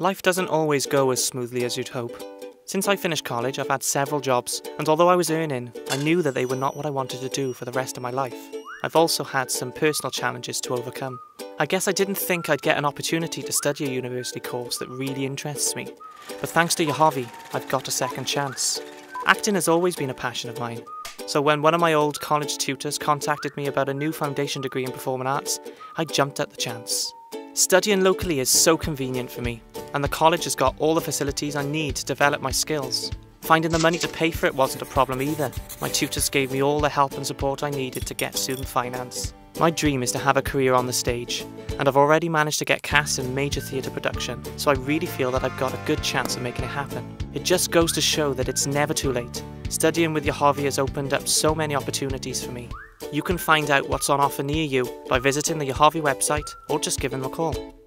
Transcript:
Life doesn't always go as smoothly as you'd hope. Since I finished college, I've had several jobs, and although I was earning, I knew that they were not what I wanted to do for the rest of my life. I've also had some personal challenges to overcome. I guess I didn't think I'd get an opportunity to study a university course that really interests me, but thanks to UHOVI, I've got a second chance. Acting has always been a passion of mine, so when one of my old college tutors contacted me about a new foundation degree in performing arts, I jumped at the chance. Studying locally is so convenient for me, and the college has got all the facilities I need to develop my skills. Finding the money to pay for it wasn't a problem either. My tutors gave me all the help and support I needed to get student finance. My dream is to have a career on the stage, and I've already managed to get cast in major theatre production, so I really feel that I've got a good chance of making it happen. It just goes to show that it's never too late. Studying with UHOVI has opened up so many opportunities for me. You can find out what's on offer near you by visiting the UHOVI website or just give them a call.